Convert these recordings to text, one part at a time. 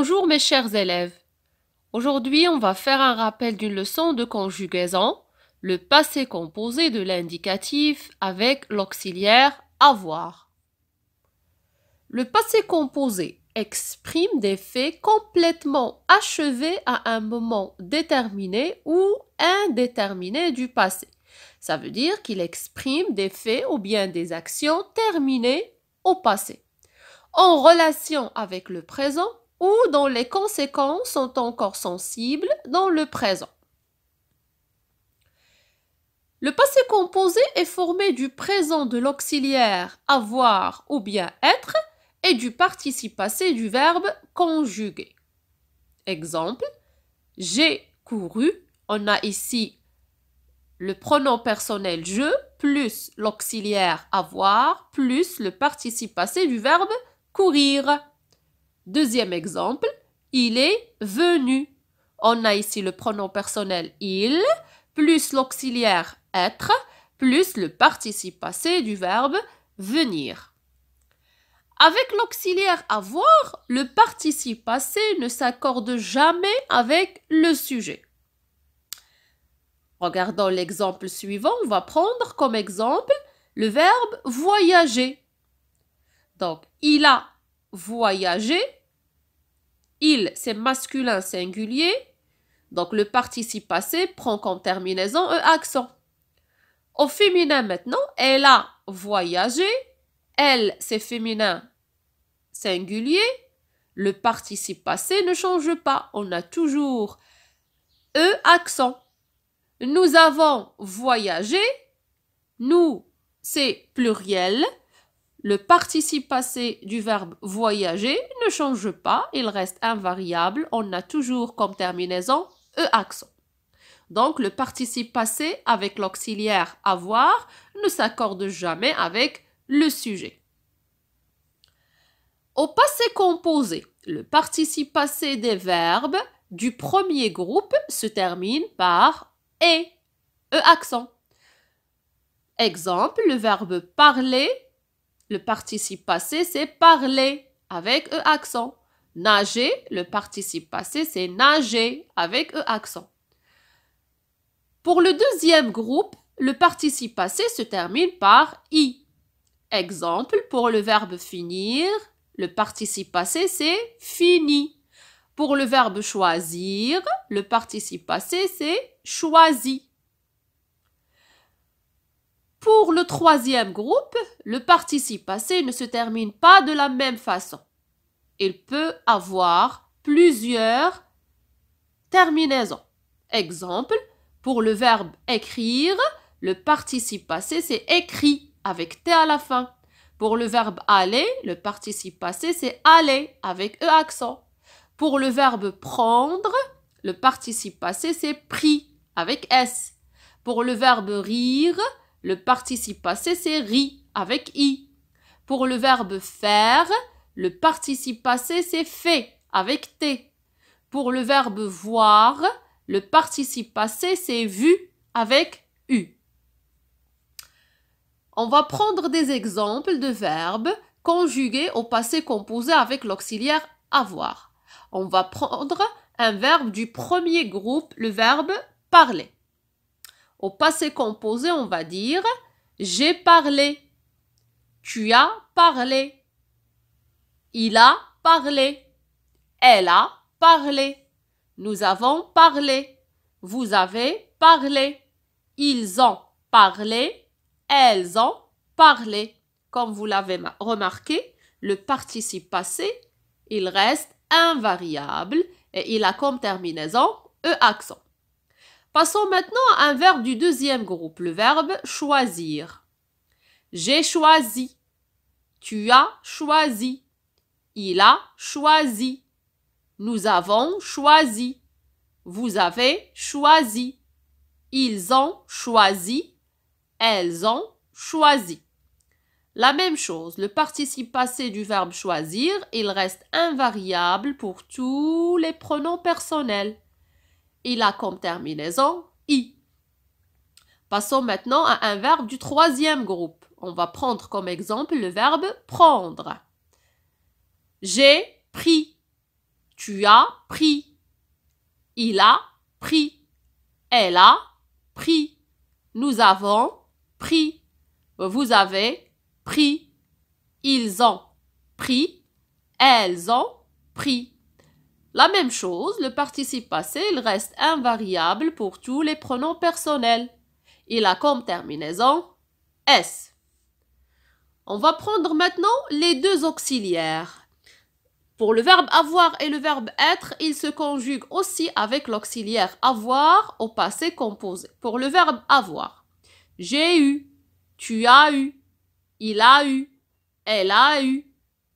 Bonjour mes chers élèves. Aujourd'hui, on va faire un rappel d'une leçon de conjugaison, le passé composé de l'indicatif avec l'auxiliaire avoir. Le passé composé exprime des faits complètement achevés à un moment déterminé ou indéterminé du passé. Ça veut dire qu'il exprime des faits ou bien des actions terminées au passé, en relation avec le présent ou dont les conséquences sont encore sensibles dans le présent. Le passé composé est formé du présent de l'auxiliaire avoir ou bien être et du participe passé du verbe conjuguer. Exemple, j'ai couru. On a ici le pronom personnel je plus l'auxiliaire avoir plus le participe passé du verbe courir. Deuxième exemple, il est venu. On a ici le pronom personnel il plus l'auxiliaire être plus le participe passé du verbe venir. Avec l'auxiliaire avoir, le participe passé ne s'accorde jamais avec le sujet. Regardons l'exemple suivant. On va prendre comme exemple le verbe voyager. Donc, il a voyagé. Il, c'est masculin singulier. Donc, le participe passé prend comme terminaison un accent. Au féminin maintenant, elle a voyagé. Elle, c'est féminin singulier. Le participe passé ne change pas. On a toujours E accent. Nous avons voyagé. Nous, c'est pluriel. Le participe passé du verbe voyager ne change pas, il reste invariable. On a toujours comme terminaison e accent. Donc le participe passé avec l'auxiliaire avoir ne s'accorde jamais avec le sujet. Au passé composé, le participe passé des verbes du premier groupe se termine par et. E accent. Exemple, le verbe parler, le participe passé, c'est parler avec E accent. Nager, le participe passé, c'est nager avec E accent. Pour le deuxième groupe, le participe passé se termine par i. Exemple, pour le verbe finir, le participe passé, c'est fini. Pour le verbe choisir, le participe passé, c'est choisi. Pour le troisième groupe, le participe passé ne se termine pas de la même façon. Il peut avoir plusieurs terminaisons. Exemple, pour le verbe écrire, le participe passé c'est écrit avec T à la fin. Pour le verbe aller, le participe passé c'est aller avec E accent. Pour le verbe prendre, le participe passé c'est pris avec S. Pour le verbe rire, le participe passé c'est ri avec i. Pour le verbe faire, le participe passé c'est fait avec t. Pour le verbe voir, le participe passé c'est vu avec u. On va prendre des exemples de verbes conjugués au passé composé avec l'auxiliaire avoir on va prendre un verbe du premier groupe, le verbe parler. Au passé composé, on va dire j'ai parlé. Tu as parlé. Il a parlé. Elle a parlé. Nous avons parlé. Vous avez parlé. Ils ont parlé. Elles ont parlé. Comme vous l'avez remarqué, le participe passé, il reste invariable et il a comme terminaison E accent. Passons maintenant à un verbe du deuxième groupe, le verbe choisir. J'ai choisi. Tu as choisi. Il a choisi. Nous avons choisi. Vous avez choisi. Ils ont choisi. Elles ont choisi. La même chose, le participe passé du verbe choisir, il reste invariable pour tous les pronoms personnels. Il a comme terminaison i. Passons maintenant à un verbe du troisième groupe. On va prendre comme exemple le verbe prendre. J'ai pris. Tu as pris. Il a pris. Elle a pris. Nous avons pris. Vous avez pris. Ils ont pris. Elles ont pris. La même chose, le participe passé, il reste invariable pour tous les pronoms personnels. Il a comme terminaison S. On va prendre maintenant les deux auxiliaires. Pour le verbe avoir et le verbe être, ils se conjuguent aussi avec l'auxiliaire avoir au passé composé. Pour le verbe avoir, j'ai eu, tu as eu, il a eu, elle a eu,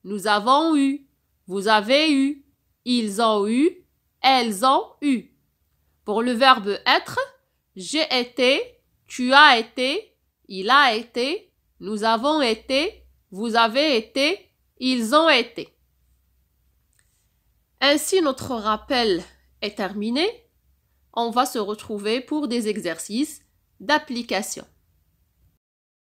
nous avons eu, vous avez eu, ils ont eu, elles ont eu. Pour le verbe être, j'ai été, tu as été, il a été, nous avons été, vous avez été, ils ont été. Ainsi, notre rappel est terminé. On va se retrouver pour des exercices d'application.